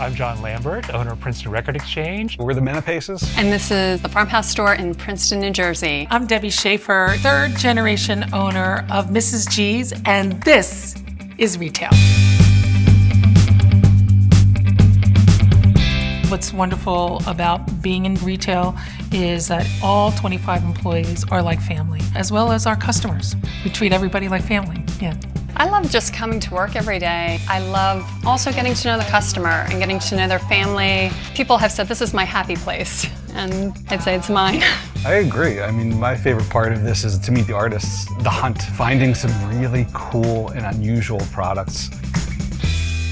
I'm Jon Lambert, owner of Princeton Record Exchange. We're the Menapaces. And this is the Farmhouse Store in Princeton, New Jersey. I'm Debbie Schaeffer, third generation owner of Mrs. G's, and this is retail. What's wonderful about being in retail is that all 25 employees are like family, as well as our customers. We treat everybody like family. Yeah. I love just coming to work every day. I love also getting to know the customer and getting to know their family. People have said this is my happy place, and I'd say it's mine. I agree. I mean, my favorite part of this is to meet the artists, the hunt, finding some really cool and unusual products.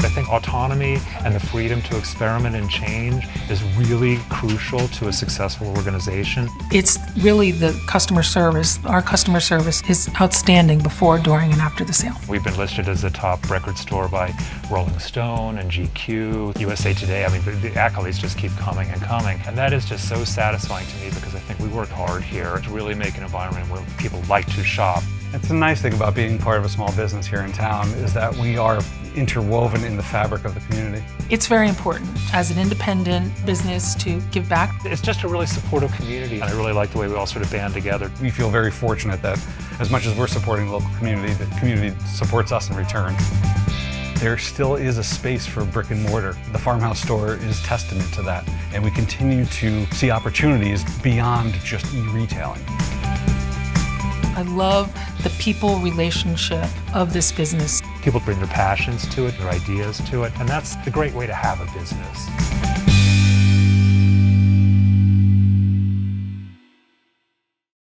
I think autonomy and the freedom to experiment and change is really crucial to a successful organization. It's really the customer service. Our customer service is outstanding before, during, and after the sale. We've been listed as the top record store by Rolling Stone and GQ, USA Today. I mean, the, the accolades just keep coming and coming. And that is just so satisfying to me because I think we work hard here to really make an environment where people like to shop. It's a nice thing about being part of a small business here in town is that we are interwoven in the fabric of the community. It's very important as an independent business to give back. It's just a really supportive community, and I really like the way we all sort of band together. We feel very fortunate that as much as we're supporting the local community, the community supports us in return. There still is a space for brick and mortar. The farmhouse store is testament to that, and we continue to see opportunities beyond just e-retailing. I love the people relationship of this business. People bring their passions to it, their ideas to it, and that's the great way to have a business.